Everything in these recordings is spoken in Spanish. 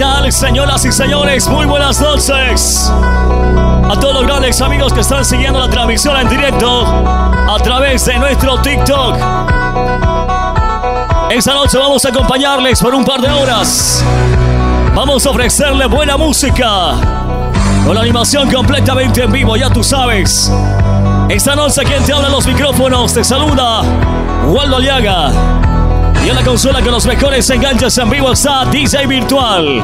tal, señoras y señores? Muy buenas noches. A todos los grandes amigos que están siguiendo la transmisión en directo a través de nuestro TikTok. Esta noche vamos a acompañarles por un par de horas. Vamos a ofrecerle buena música. Con la animación completamente en vivo, ya tú sabes. Esta noche quien te habla en los micrófonos te saluda Waldo Aliaga. Y en la consola con los mejores enganches en vivo está DJ Virtual.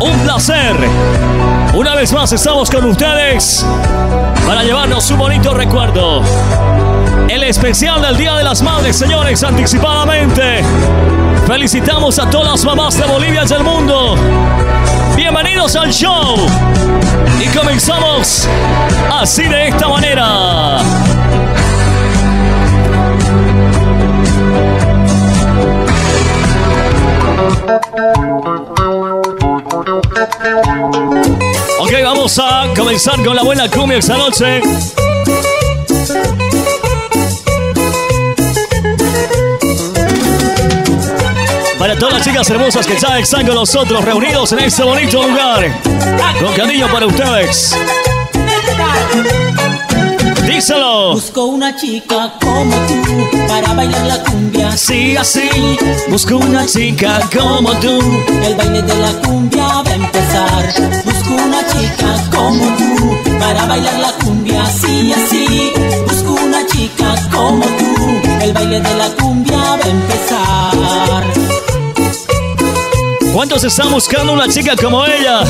Un placer. Una vez más estamos con ustedes para llevarnos un bonito recuerdo. El especial del Día de las Madres, señores, anticipadamente. Felicitamos a todas las mamás de Bolivia y del mundo. Bienvenidos al show. Y comenzamos así de esta manera. Ok, vamos a comenzar con la buena cumbia esta noche. Para todas las chicas hermosas que ya están con nosotros reunidos en este bonito lugar. Con cariño para ustedes. Díselo. Busco una chica como tú para bailar la cumbia. Sí, así. Busco una chica como tú. El baile de la cumbia va a empezar. Busco una chica como tú para bailar la cumbia. Sí, así. Busco una chica como tú. El baile de la cumbia va a empezar. ¿Cuántos están buscando una chica como ella?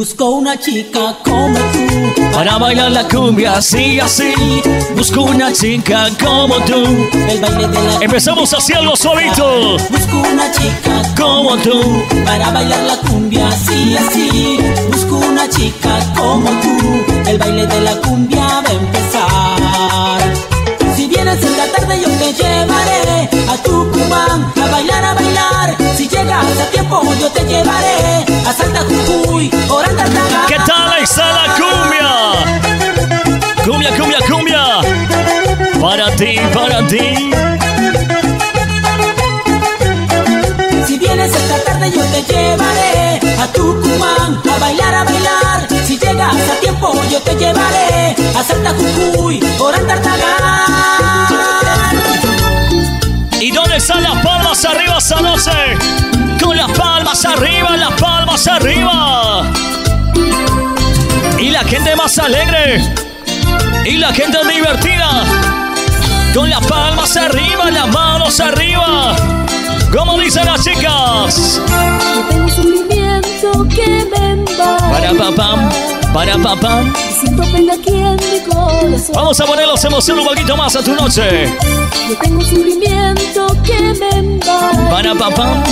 Busco una chica como tú Para bailar la cumbia así, así Busco una chica como tú El baile de la Empezamos así algo suavito Busco una chica Como tú para bailar la cumbia así, así. Busco una chica como tú. El baile de la cumbia va a empezar. Si vienes en la tarde yo te llevaré a Tucumán a bailar, a bailar. Si llegas a tiempo yo te llevaré a Santa Jujuy, Oranda. ¿Qué tal está la cumbia? Cumbia, cumbia, cumbia Para ti, para ti Si vienes esta tarde yo te llevaré a Tucumán a bailar, a bailar. Si llegas a tiempo yo te llevaré a Santa Jujuy, Oranda, Tartaga. Más alegre. Y la gente divertida. Con las palmas arriba, las manos arriba. Como dicen las chicas. Tengo sufrimiento que me embarga. Para papam, para papam. Siento pena aquí en mi corazón. Vamos a poner los emociones un poquito más a tu noche. Yo tengo sufrimiento que me embarga. Para papam,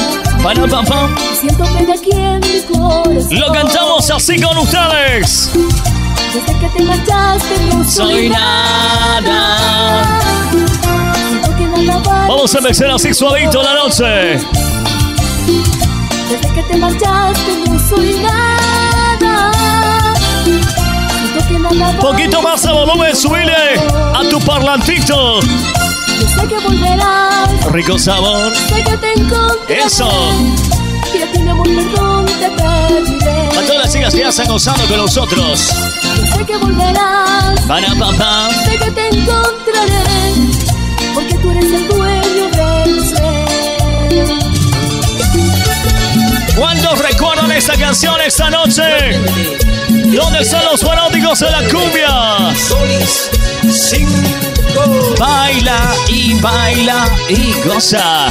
para papam. Siento pena aquí en mi corazón. Lo cantamos así con ustedes. Desde que te marchaste no soy, Soy nada. Nada. Vamos a empezar así suavito la noche. Desde que te marchaste no soy nada. Nada. Poquito más de volumen, subile a tu parlantito. Yo sé que volverás. Rico sabor. Sé que te encontraré. Eso. Están gozando con nosotros. Sé que volverás. Para papá. Sé que te encontraré, porque tú eres el dueño del ser. ¿Cuántos recuerdan esta canción esta noche? ¿Dónde están los fanáticos de la cumbia? Baila y baila y goza.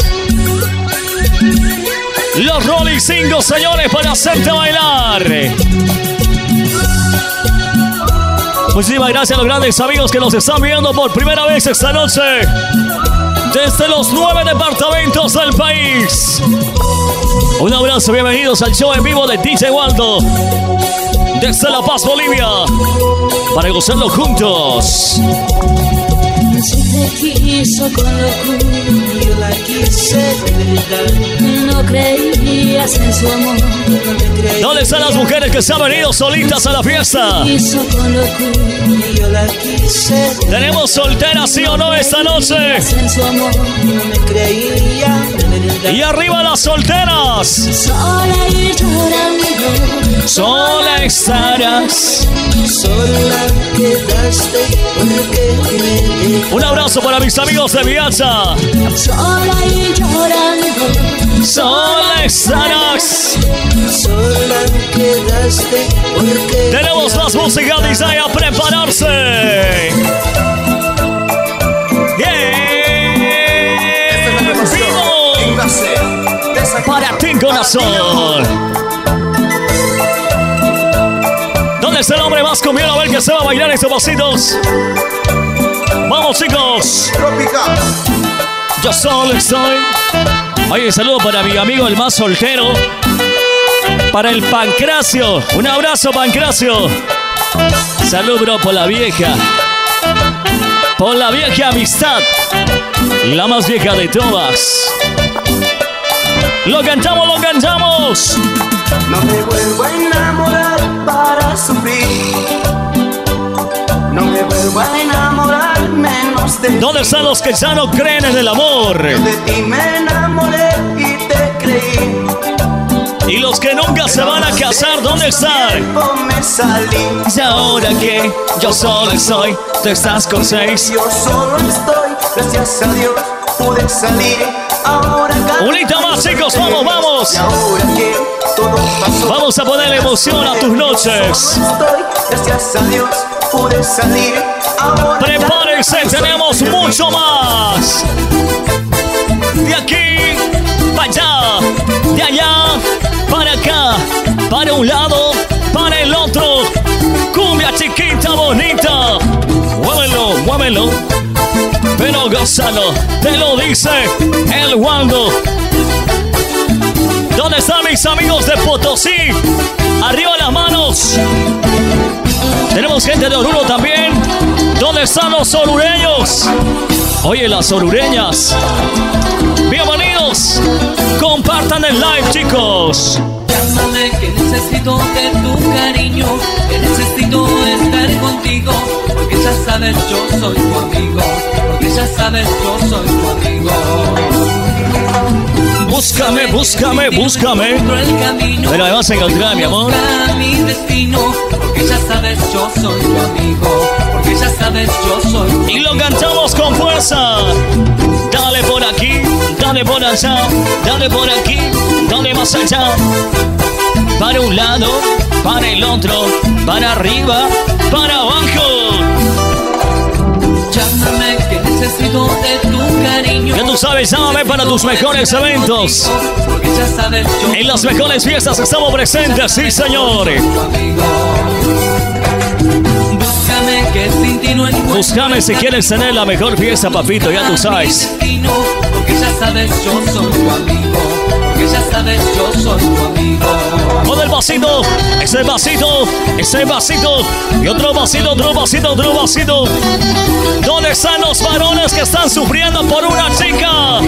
Los Rolling Cinco, señores, para hacerte bailar. Muchísimas gracias a los grandes amigos que nos están viendo por primera vez esta noche. Desde los nueve departamentos del país. Un abrazo, bienvenidos al show en vivo de DJ Waldo. Desde La Paz, Bolivia. Para gozarlo juntos. Sé te quiso. No creías en su amor. No me creí. ¿Dónde están las mujeres que se han venido solitas a la fiesta? ¿Tenemos solteras sí o no esta noche? Y arriba las solteras. Sola y llorando. Sola estarás. Sola quedaste porque. Un abrazo para mis amigos de Viacha. Sola y llorando. Sola estarás. Sola quedaste porque Tenemos más música de Isaiah a prepararse. Bien. Vivo. Para ti corazón. ¿Dónde está el hombre más comido? A ver que se va a bailar estos pasitos. Vamos chicos. Yo solo estoy. Oye, saludo para mi amigo el más soltero. Para el Pancracio. Un abrazo, Pancracio. Salud, bro, por la vieja. Por la vieja amistad. La más vieja de todas. Lo cantamos, lo cantamos. No me vuelvo a enamorar para sufrir. No me vuelvo a enamorar menos de ¿Dónde están los que ya no creen en el amor? De ti me enamoré y te creí. Y los que nunca se van a casar, ¿dónde están? Me salí. Y ahora que yo solo estoy, tú estás con seis. Yo solo estoy, gracias a Dios pude salir. Ahora Unita más, chicos, vamos, vamos. Y ahora que todo pasó. Vamos a ponerle emoción a tus noches. Estoy, gracias a Dios pude salir. Ahora Prepárense, tenemos mucho más. De aquí, para allá, de allá, para acá, para un lado, para el otro. Cumbia chiquita, bonita. Muévelo, muévelo. Pero gózalo, te lo dice el Wando. ¿Dónde están mis amigos de Potosí? Arriba las manos. Tenemos gente de Oruro también. ¿Dónde están los orureños? Oye, las orureñas. Bienvenidos. Compartan el live, chicos. Llámame que necesito de tu cariño, que necesito estar contigo, ya sabes yo soy tu amigo, porque ya sabes yo soy tu amigo. Búscame, búscame, búscame. Pero me vas a encontrar, mi amor. mi destino, porque ya sabes yo soy tu amigo, porque ya sabes yo soy tu Y lo cantamos con fuerza. Dale por aquí, dale por allá, dale por aquí, dale más allá. Para un lado, para el otro, para arriba, para abajo. Necesito de tu cariño. Ya tú sabes, llámame para tus mejores eventos. En las mejores fiestas estamos presentes, sí, señor. tu amigo. Búscame si quieres tener la mejor fiesta, papito, ya tú sabes. Porque ya sabes yo soy tu amigo. Porque ya sabes yo soy tu amigo. Con el vasito, ese vasito, ese vasito, y otro vasito, otro vasito, otro vasito. ¿Dónde están los varones que están sufriendo por una chica?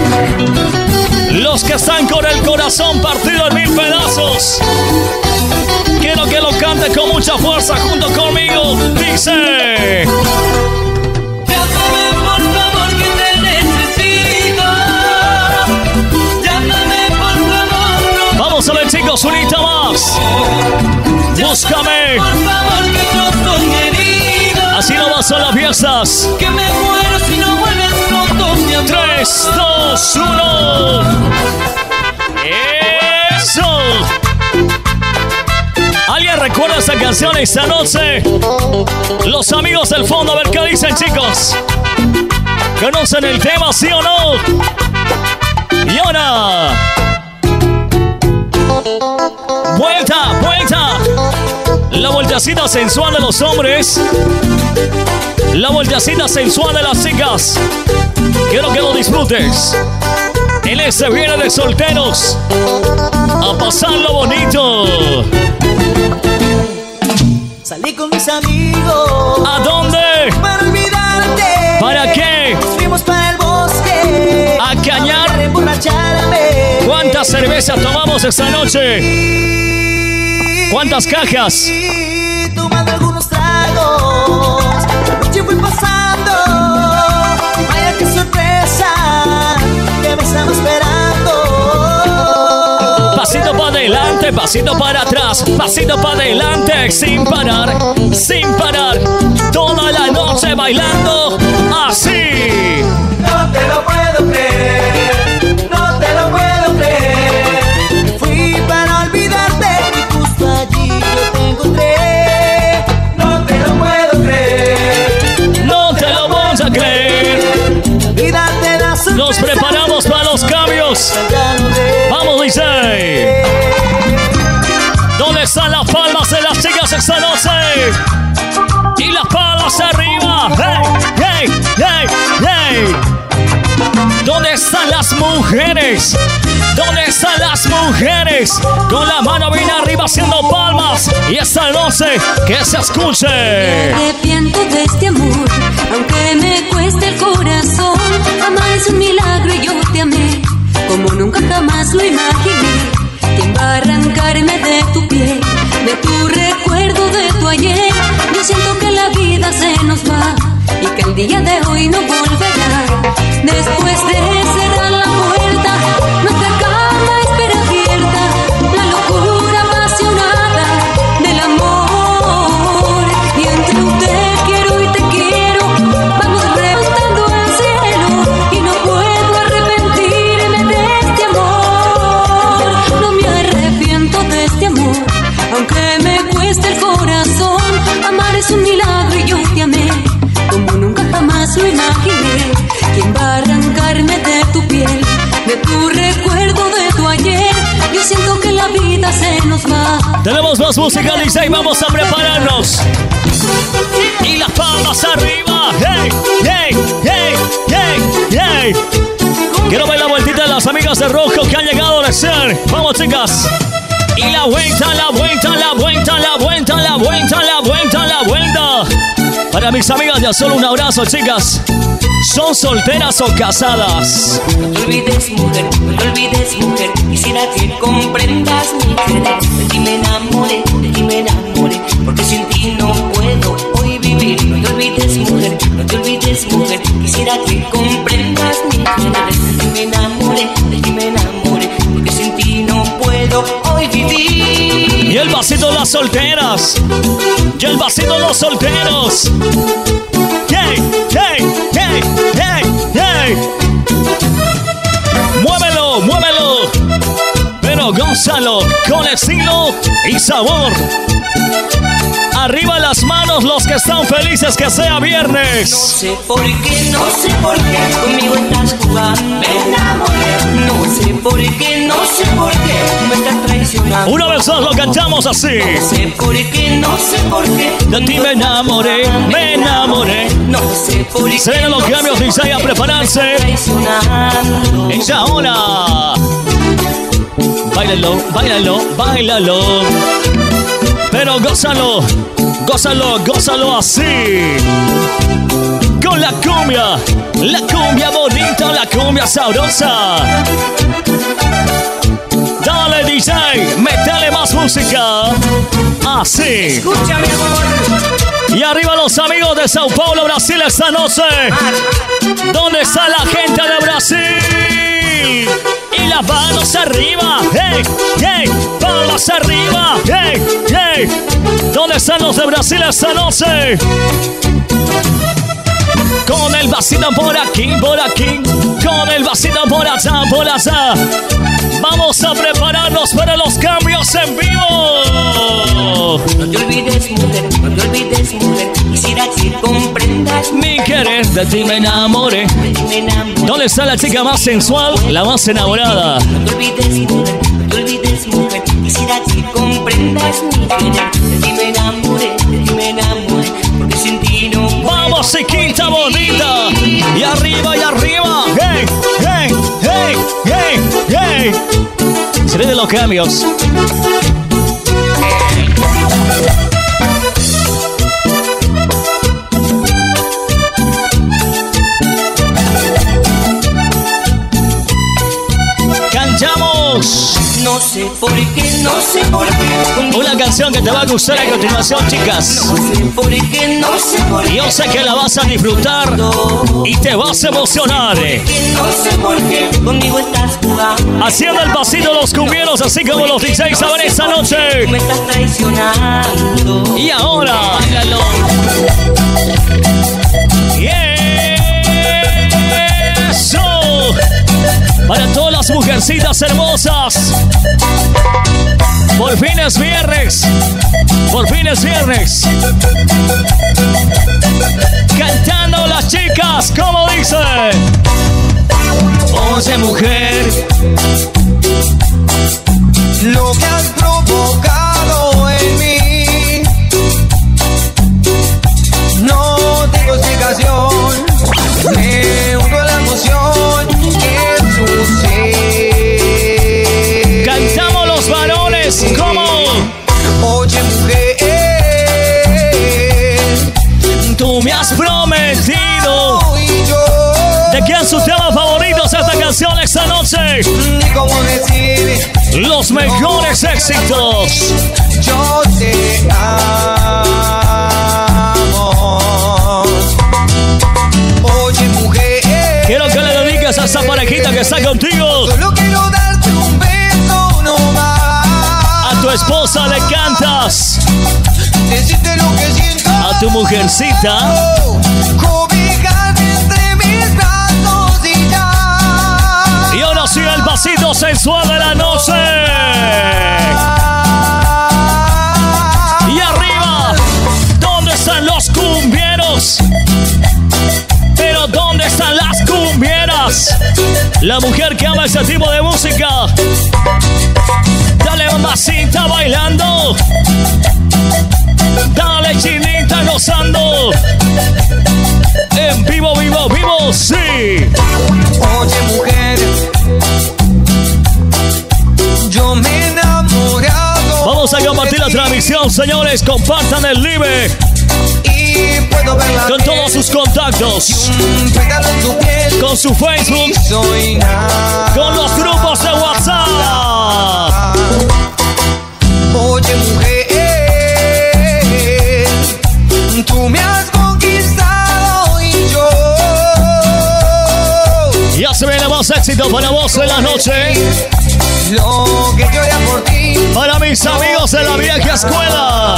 Los que están con el corazón partido en mil pedazos. Quiero que lo cante con mucha fuerza junto conmigo. Dice. Llámame por favor que te necesito. Llámame por favor. Vamos a ver chicos, unita más. Búscame. Así no vas a las fiestas. Que me muero si no vuelves pronto mi amor. 3, 2, 1. ¡Eso! ¿Alguien recuerda esta canción esta noche? Los amigos del fondo, a ver qué dicen, chicos. ¿Conocen el tema, sí o no? Y ahora. Vuelta, vuelta. La vueltacita sensual de los hombres. La vueltacita sensual de las chicas. Quiero que lo disfrutes. En este viene de solteros. A pasarlo bonito. Salí con mis amigos ¿A dónde? Cerveza tomamos esta noche? ¿Cuántas cajas? tomando algunos tragos. La noche fue pasando. Vaya qué sorpresa que me estaba esperando. Pasito para adelante, pasito para atrás, pasito para adelante, sin parar, sin parar. Toda la noche bailando así. No te lo puedo creer. ¿Dónde están las mujeres? ¿Dónde están las mujeres? Con la mano bien arriba haciendo palmas. Y esta noche que se escuche. Me arrepiento de este amor, aunque me cueste el corazón. Amar es un milagro y yo te amé, como nunca jamás lo imaginé. ¿Quién va a arrancarme de tu piel, de tu recuerdo, de tu ayer? Yo siento que la vida se nos va y que el día de hoy no volverá. Va. Tenemos más música, DJ. Vamos a prepararnos. Y las palmas arriba. ¡Hey! ¡Hey! ¡Hey! ¡Hey! ¡Hey! Quiero ver la vueltita de las amigas de rojo que han llegado a escena. Vamos, chicas. Y la vuelta, la vuelta, la vuelta, la vuelta, la vuelta, la vuelta. Para mis amigas de azul, un abrazo, chicas. ¿Son solteras o casadas? No te olvides, mujer, no te olvides, mujer. Quisiera que comprendas mi querer. De ti me enamoré, de ti me enamoré. Porque sin ti no puedo hoy vivir. No te olvides, mujer, no te olvides, mujer. Quisiera que comprendas vasito las solteras. Y el vasito los solteros. ¡Hey! ¡Hey! ¡Hey! ¡Hey! ¡Hey! ¡Muévelo! ¡Muévelo! Pero gózalo con estilo y sabor. Arriba las manos los que están felices que sea No viernes. sé por qué, no sé por qué conmigo estás jugando. Me enamoré. No sé por qué, no sé por qué me estás traicionando. Una vez más lo cantamos así. No sé por qué, no sé por qué. De ti me enamoré, me enamoré. No sé por qué. Se los no cambios, dice, por a prepararse. Es ahora. Báilalo, báilalo, báilalo. Pero gózalo, gózalo, gózalo así. Con la cumbia, la cumbia bonita, la cumbia sabrosa. Dale DJ, métele más música. Así. Escúchame, amor. Y arriba los amigos de Sao Paulo, Brasil esta noche. ¿Dónde está la gente de Brasil? Y las manos arriba. ¡Hey! ¡Hey! ¡Palmas arriba! ¡Hey! ¿Dónde están los de Brasil esta noche? Con el vasito por aquí, por aquí. Con el vasito por allá, por allá. Vamos a prepararnos para los cambios en vivo. No te olvides, mujer, no te olvides, mujer. Quisiera que comprendas Mi querer, de ti me enamoré. ¿Dónde está la chica más sensual? La más enamorada. No te olvides, mujer, Quisiera que comprendas mi querer. De ti me enamoré, de ti me enamoré. Porque sin ti no puedo. Vamos, chiquita bonita. Y arriba y arriba. Hey, hey, hey, hey, hey. Se vienen los cambios. Canción que te va a gustar a continuación, chicas. Yo sé que la vas a disfrutar y te vas a emocionar. Haciendo el pasito los cumbieros, así como los DJs saben esta noche. Y ahora, Para todas mujercitas hermosas. Por fin es viernes. Por fin es viernes. Cantando las chicas, como dice. Oye, mujer. Los mejores éxitos. Yo te amo. Oye, mujer. Quiero que le dediques a esa parejita que está contigo. Solo quiero darte un beso no más. A tu esposa le cantas. Decirte lo que siento. A tu mujercita. Cobijarte pasito sensual de la noche. Y arriba, ¿dónde están los cumbieros? Pero ¿dónde están las cumbieras? La mujer que ama ese tipo de música. Dale mamacita bailando. Dale chinita gozando. En vivo, vivo, vivo, sí. Oye, mujer. Vamos a compartir la transmisión, señores. Compartan el live Y puedo verla. con todos sus contactos, con su Facebook, con los grupos de WhatsApp. Oye, mujer, tú me has conquistado y yo. Ya se viene más éxito para vos en la noche. Lo que haría por ti. Para mis amigos de la vieja escuela.